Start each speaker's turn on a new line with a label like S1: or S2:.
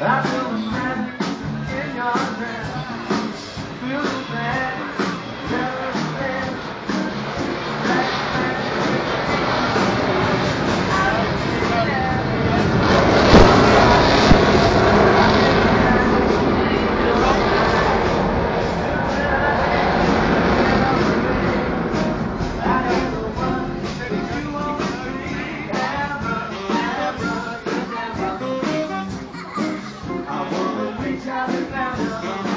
S1: I feel the strength in your hands. Feel each other now.